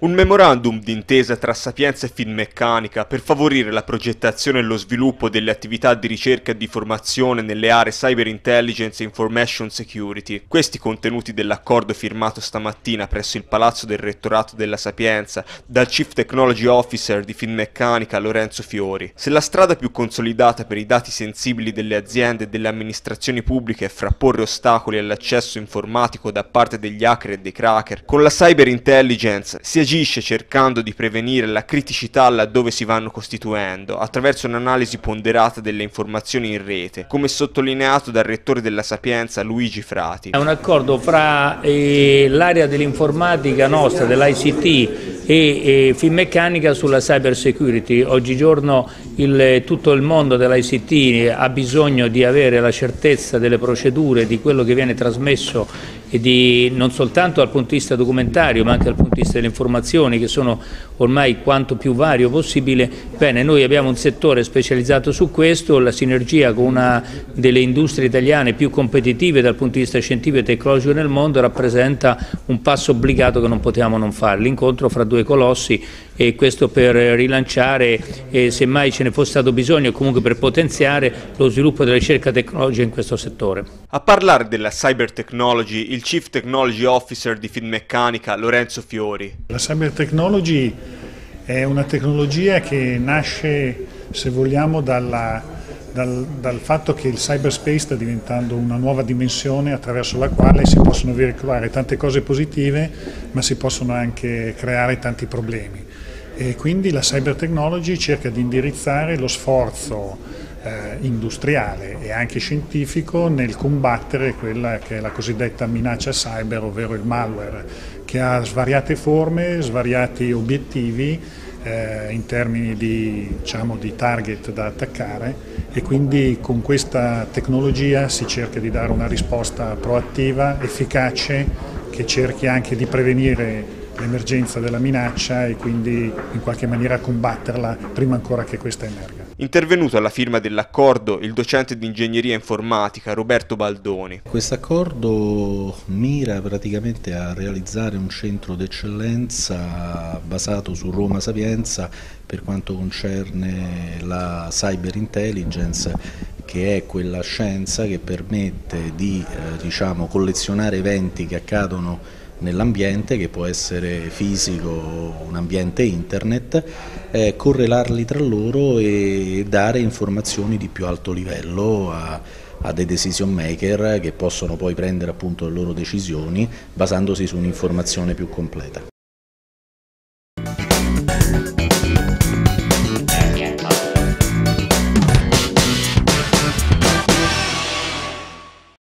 Un memorandum d'intesa tra Sapienza e Finmeccanica per favorire la progettazione e lo sviluppo delle attività di ricerca e di formazione nelle aree Cyber Intelligence e Information Security. Questi contenuti dell'accordo firmato stamattina presso il Palazzo del Rettorato della Sapienza dal Chief Technology Officer di Finmeccanica Lorenzo Fiori. Se la strada più consolidata per i dati sensibili delle aziende e delle amministrazioni pubbliche è frapporre ostacoli all'accesso informatico da parte degli hacker e dei cracker, con la Cyber Intelligence si agisce cercando di prevenire la criticità laddove si vanno costituendo, attraverso un'analisi ponderata delle informazioni in rete, come sottolineato dal rettore della Sapienza Luigi Frati. È un accordo fra eh, l'area dell'informatica nostra, dell'ICT e, e Finmeccanica sulla cyber security. Oggigiorno il, tutto il mondo dell'ICT ha bisogno di avere la certezza delle procedure, di quello che viene trasmesso e di, non soltanto dal punto di vista documentario ma anche dal punto di vista delle informazioni che sono ormai quanto più vario possibile. Bene, noi abbiamo un settore specializzato su questo, la sinergia con una delle industrie italiane più competitive dal punto di vista scientifico e tecnologico nel mondo rappresenta un passo obbligato che non potevamo non fare, l'incontro fra due colossi e questo per rilanciare, eh, semmai ce ne fosse stato bisogno, comunque per potenziare lo sviluppo della ricerca tecnologica in questo settore. A parlare della cyber technology il Chief Technology Officer di Finmeccanica Lorenzo Fiori. La cyber technology è una tecnologia che nasce, se vogliamo, dalla, dal, dal, fatto che il cyberspace sta diventando una nuova dimensione attraverso la quale si possono veicolare tante cose positive, ma si possono anche creare tanti problemi. E quindi la cyber technology cerca di indirizzare lo sforzo eh, industriale e anche scientifico nel combattere quella che è la cosiddetta minaccia cyber, ovvero il malware, che ha svariate forme, svariati obiettivi eh, in termini di, diciamo, di target da attaccare e quindi con questa tecnologia si cerca di dare una risposta proattiva, efficace, che cerchi anche di prevenire l'emergenza della minaccia e quindi in qualche maniera combatterla prima ancora che questa emerga. Intervenuto alla firma dell'accordo il docente di ingegneria informatica Roberto Baldoni. Questo accordo mira praticamente a realizzare un centro d'eccellenza basato su Roma Sapienza per quanto concerne la cyber intelligence che è quella scienza che permette di eh, diciamo, collezionare eventi che accadono nell'ambiente che può essere fisico o un ambiente internet, eh, correlarli tra loro e dare informazioni di più alto livello a, a dei decision maker che possono poi prendere appunto le loro decisioni basandosi su un'informazione più completa.